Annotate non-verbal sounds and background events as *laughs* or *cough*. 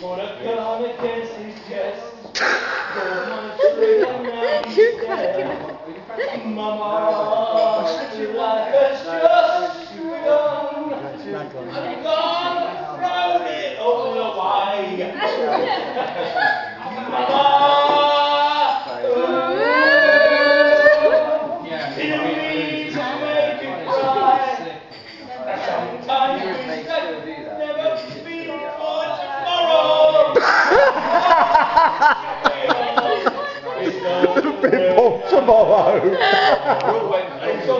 Put a gun against his chest. Now he's dead. Mama, your life has just begun. I'm gonna throw it all away. Mama, *laughs* People *laughs* *laughs* Não,